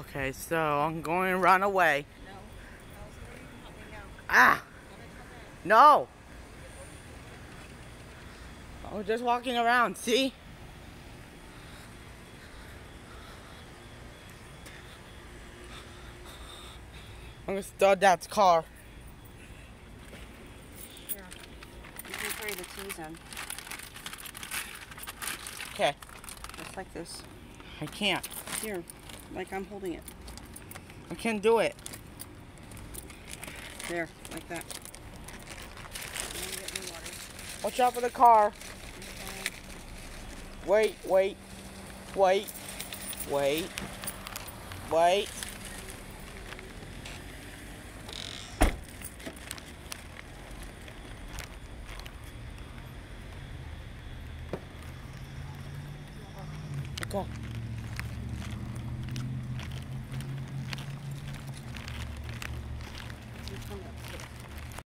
Okay, so I'm going to run away. No. Allison, you can help me now. Ah! No! I was just walking around, see? I'm gonna start that car. Here. You can carry the keys in. Okay, Just like this. I can't. Here like I'm holding it. I can't do it. There, like that. Watch out for the car. Wait, wait, wait, wait, wait. Go.